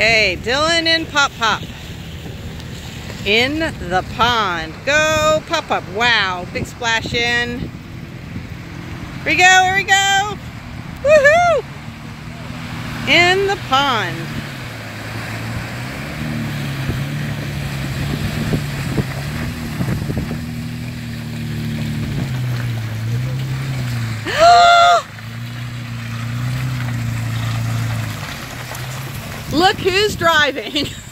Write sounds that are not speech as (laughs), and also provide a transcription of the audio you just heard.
Okay, Dylan and Pop Pop in the pond. Go, Pop Pop. Wow, big splash in. Here we go, here we go. Woohoo! In the pond. Look who's driving. (laughs)